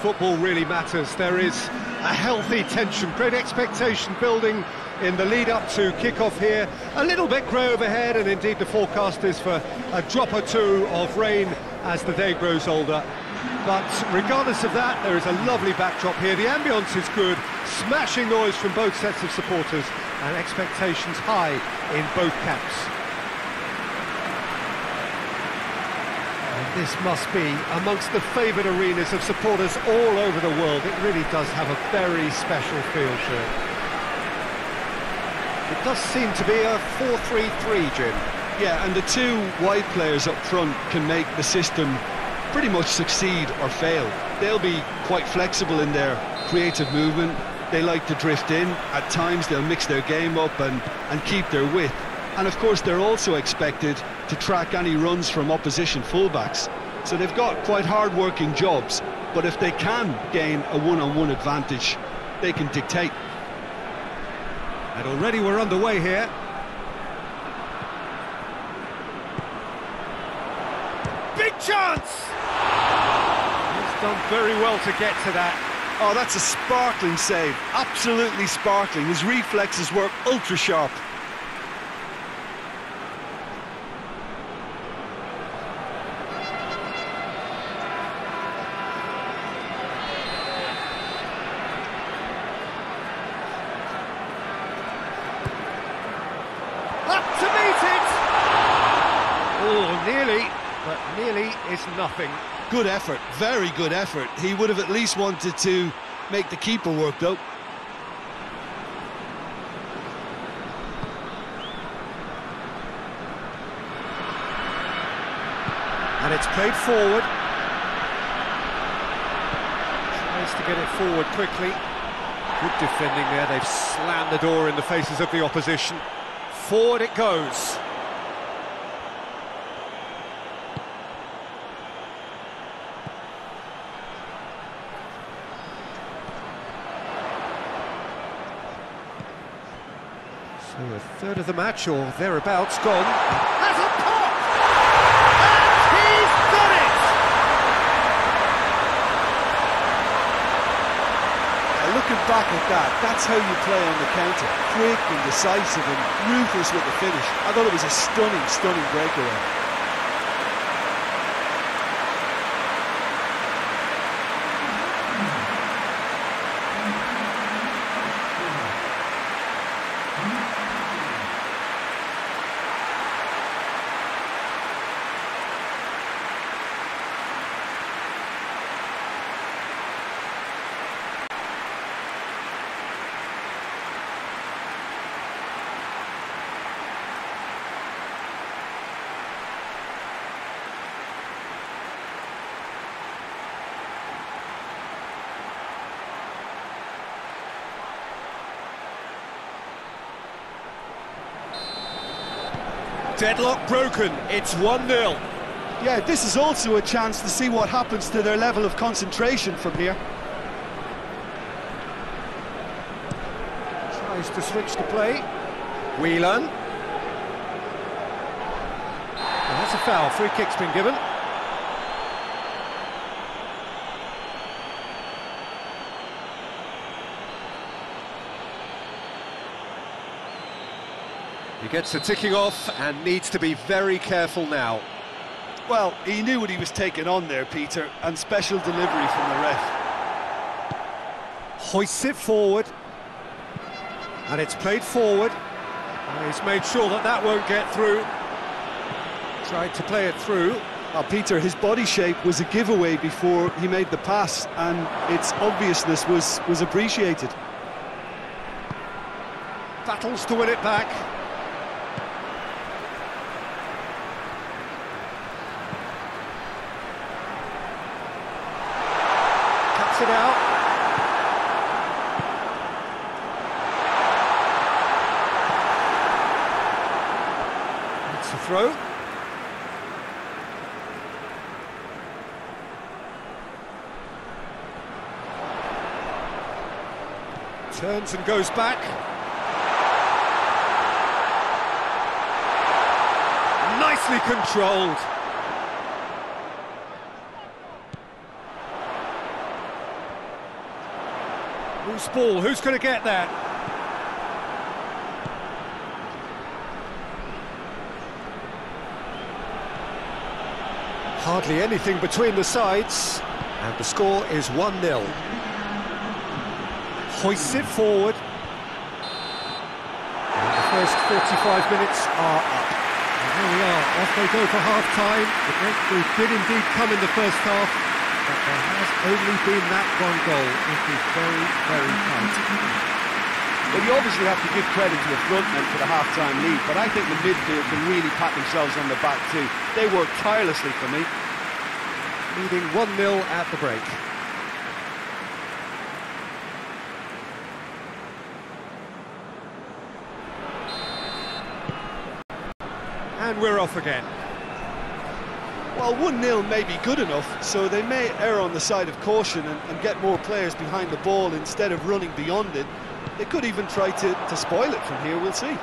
football really matters. There is a healthy tension, great expectation building in the lead up to kick-off here. A little bit grey overhead, and indeed the forecast is for a drop or two of rain as the day grows older. But regardless of that, there is a lovely backdrop here. The ambience is good, smashing noise from both sets of supporters, and expectations high in both camps. This must be amongst the favoured arenas of supporters all over the world. It really does have a very special feel to it. It does seem to be a 4-3-3, Jim. Yeah, and the two wide players up front can make the system pretty much succeed or fail. They'll be quite flexible in their creative movement. They like to drift in. At times they'll mix their game up and, and keep their width. And of course they're also expected to track any runs from opposition fullbacks. So they've got quite hard-working jobs, but if they can gain a one-on-one -on -one advantage, they can dictate. And already we're underway here. Big chance! He's done very well to get to that. Oh, that's a sparkling save. Absolutely sparkling. His reflexes work ultra sharp. Up to meet it! Oh, nearly, but nearly is nothing. Good effort, very good effort. He would have at least wanted to make the keeper work, though. And it's played forward. Tries to get it forward quickly. Good defending there. They've slammed the door in the faces of the opposition. Forward it goes. So a third of the match or thereabouts gone. Has a pop! And he's done it! Uh, looking back at that, that's how you play on the counter. Quick and decisive and ruthless with the finish. I thought it was a stunning, stunning breakaway. Deadlock broken. It's 1 0. Yeah, this is also a chance to see what happens to their level of concentration from here. Tries to switch the play. Whelan. And that's a foul. Free kick's been given. He gets the ticking off and needs to be very careful now. Well, he knew what he was taking on there, Peter, and special delivery from the ref. Hoists it forward. And it's played forward. And he's made sure that that won't get through. Tried to play it through. Now, Peter, his body shape was a giveaway before he made the pass, and its obviousness was, was appreciated. Battles to win it back. It out. It's a throw. Turns and goes back. Nicely controlled. Who's ball? Who's going to get that? Hardly anything between the sides, and the score is 1-0. Hoists it forward. And the first 45 minutes are up. And here we are, off they go for half-time. The breakthrough did indeed come in the first half, but there has only been that one goal. It is very, very tight. Well, you obviously have to give credit to the front men for the half-time lead, but I think the midfield can really pat themselves on the back too. They worked tirelessly for me. Leading 1-0 at the break. And we're off again. Well, 1-0 may be good enough, so they may err on the side of caution and, and get more players behind the ball instead of running beyond it. They could even try to, to spoil it from here, we'll see.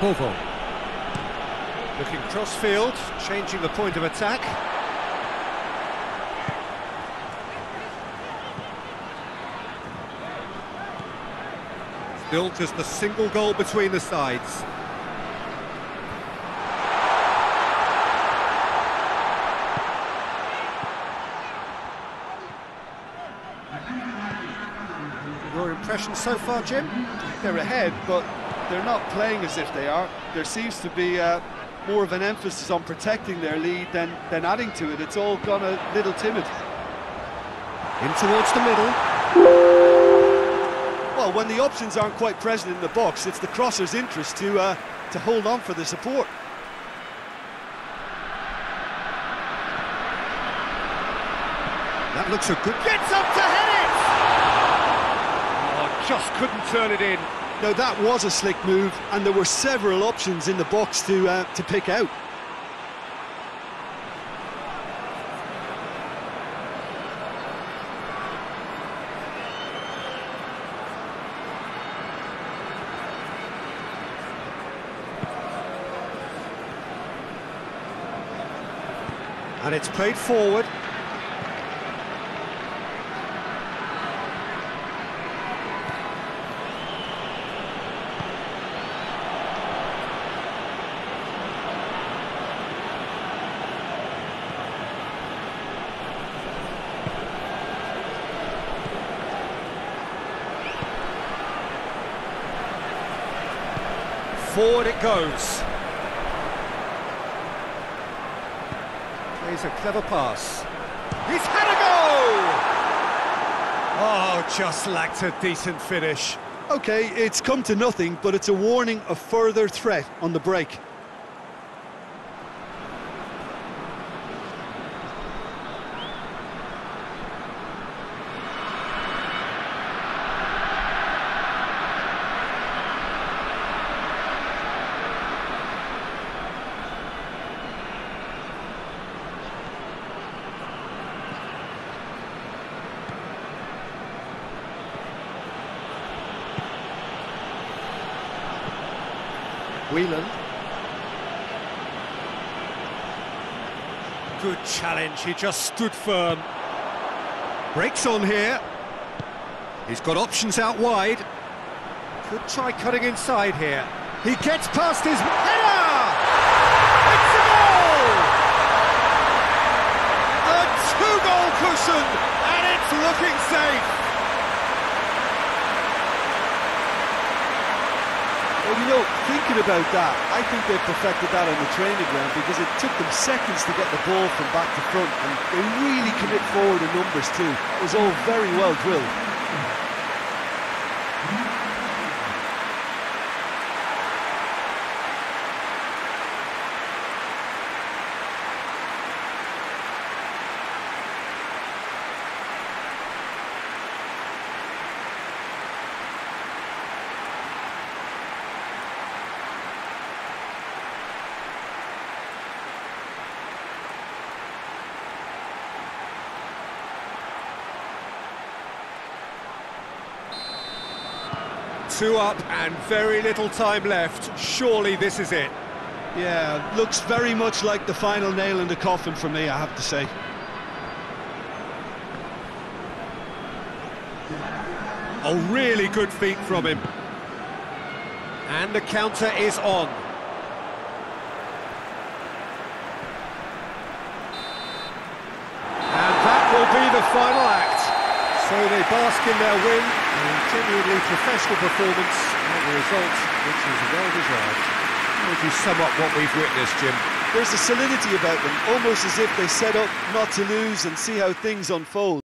Bovo. Looking cross-field, changing the point of attack. Still just a single goal between the sides. Your impression so far, Jim? They're ahead, but they're not playing as if they are. There seems to be uh, more of an emphasis on protecting their lead than, than adding to it. It's all gone a little timid. In towards the middle. Well, when the options aren't quite present in the box, it's the crosser's interest to uh, to hold on for the support. That looks a good... Gets up to head it! Oh, just couldn't turn it in. Now that was a slick move, and there were several options in the box to uh, to pick out. And it's played forward. Forward it goes. Plays a clever pass. He's had a go! Oh, just lacked a decent finish. Okay, it's come to nothing, but it's a warning of further threat on the break. Whelan. Good challenge, he just stood firm. Breaks on here. He's got options out wide. Could try cutting inside here. He gets past his header! It's a goal! A two-goal cushion, and it's looking safe. Well, you know, thinking about that, I think they perfected that on the training ground because it took them seconds to get the ball from back to front, and they really commit forward in numbers too. It was all very well drilled. Two up and very little time left. Surely this is it. Yeah, looks very much like the final nail in the coffin for me, I have to say. Oh, really good feet from him. And the counter is on. And that will be the final act. So they bask in their win, a genuinely professional performance, and the result, which is well-deserved. How would you sum up what we've witnessed, Jim? There's a solidity about them, almost as if they set up not to lose and see how things unfold.